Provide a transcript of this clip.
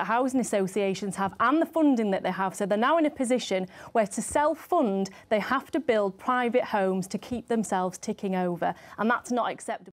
that housing associations have and the funding that they have. So they're now in a position where to self-fund, they have to build private homes to keep themselves ticking over. And that's not acceptable.